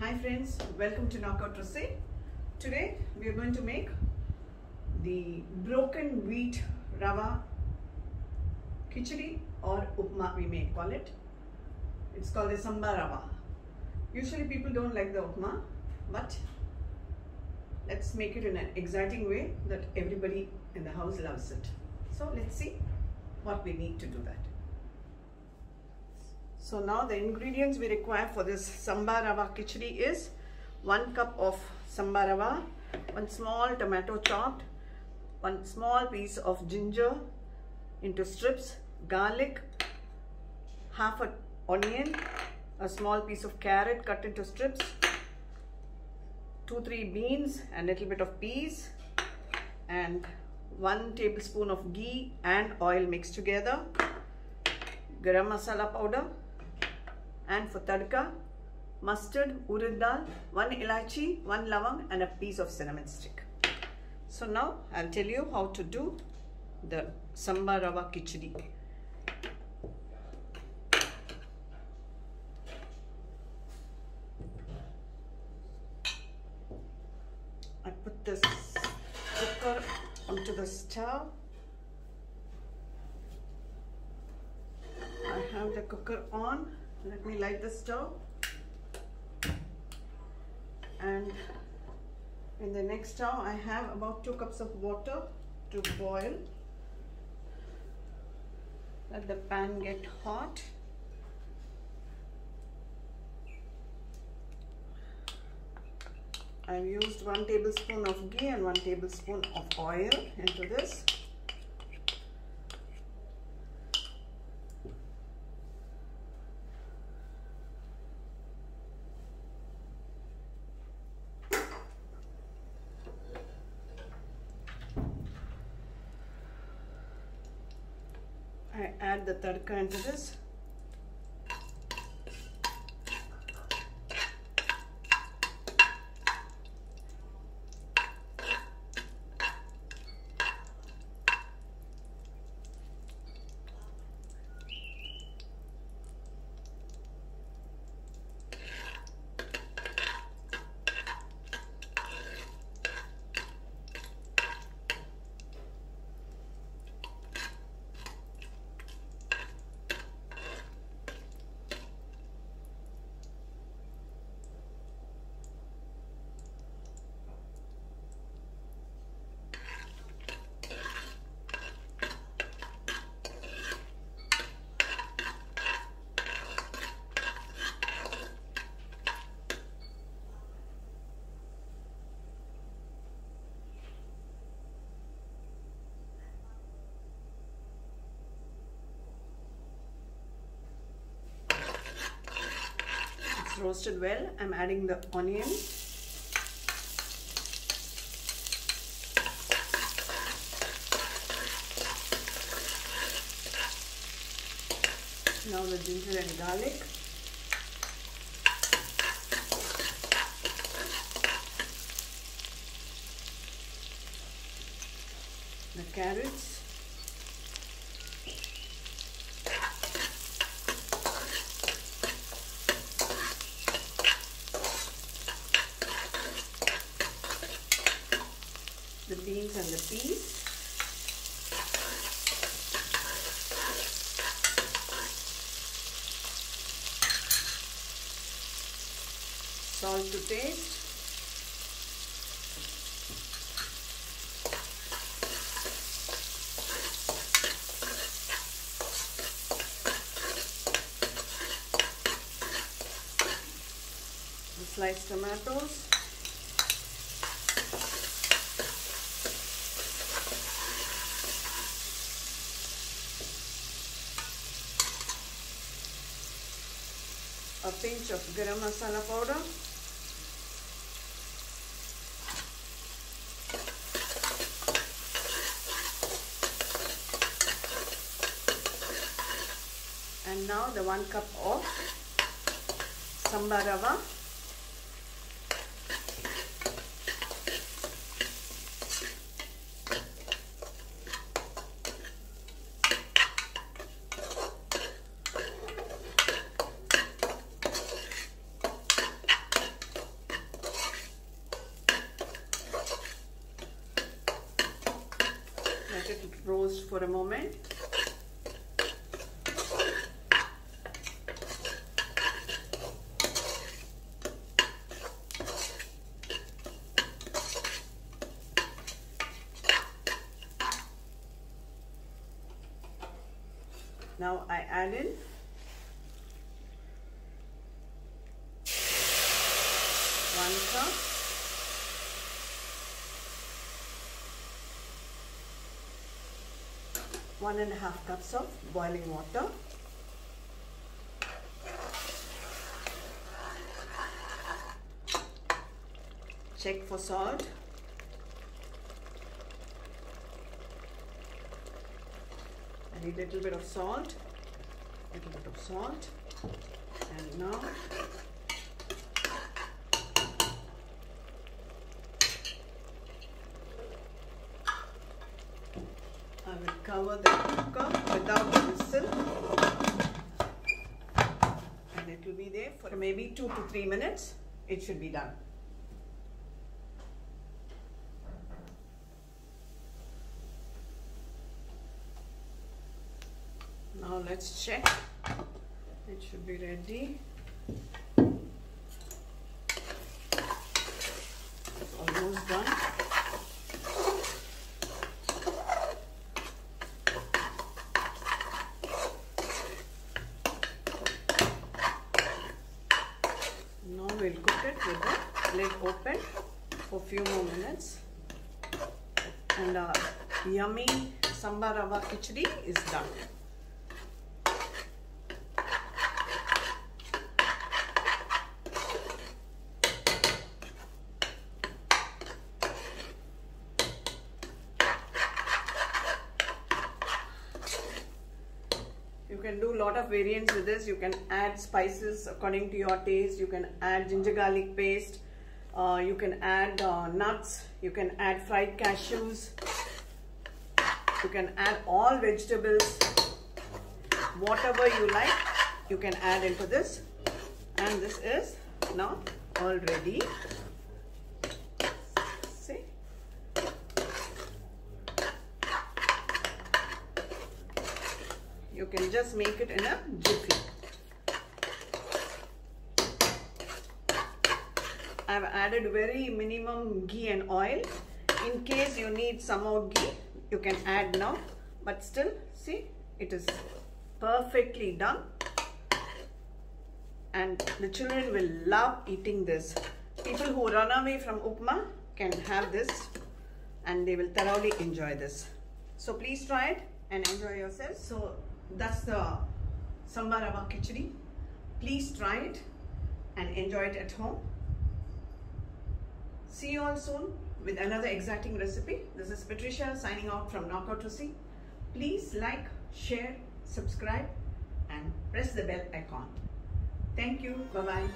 Hi friends, welcome to Knockout Recipe. Today we are going to make the broken wheat rava khichdi or upma we may call it. It's called the samba rava. Usually people don't like the upma but let's make it in an exciting way that everybody in the house loves it. So let's see what we need to do that. So now the ingredients we require for this samba rava khichdi is 1 cup of samba rava, 1 small tomato chopped, 1 small piece of ginger into strips, garlic, half an onion, a small piece of carrot cut into strips, 2-3 beans and little bit of peas and 1 tablespoon of ghee and oil mixed together, garam masala powder, and for tadka, mustard, urad dal, one ilachi, one lavang and a piece of cinnamon stick. So now I'll tell you how to do the samba rava khichdi. I put this cooker onto the stove. I have the cooker on let me light the stove. And in the next stove I have about 2 cups of water to boil. Let the pan get hot. I've used 1 tablespoon of ghee and 1 tablespoon of oil into this I add the tadka into this. Roasted well. I'm adding the onion. Now the ginger and garlic. The carrots. The beans and the peas. Salt to taste. The sliced tomatoes. A pinch of garam masala powder and now the one cup of samba rava for a moment. Now I add in one cup one and a half cups of boiling water. Check for salt. I need a little bit of salt. A little bit of salt. And now will cover the cooker without the whistle. And it will be there for maybe two to three minutes. It should be done. Now let's check. It should be ready. Almost done now we'll cook it with the lid open for a few more minutes and our yummy samba rava khichdi is done You can do a lot of variants with this. You can add spices according to your taste. You can add ginger garlic paste. Uh, you can add uh, nuts. You can add fried cashews. You can add all vegetables. Whatever you like, you can add into this. And this is now all ready. See? you can just make it in a jiffy. I've added very minimum ghee and oil. In case you need some more ghee, you can add now. But still, see, it is perfectly done. And the children will love eating this. People who run away from upma can have this and they will thoroughly enjoy this. So please try it and enjoy yourself. So that's the samba rava khichdi. Please try it and enjoy it at home. See you all soon with another exciting recipe. This is Patricia signing out from Knockout Rusi. Please like, share, subscribe and press the bell icon. Thank you. Bye-bye.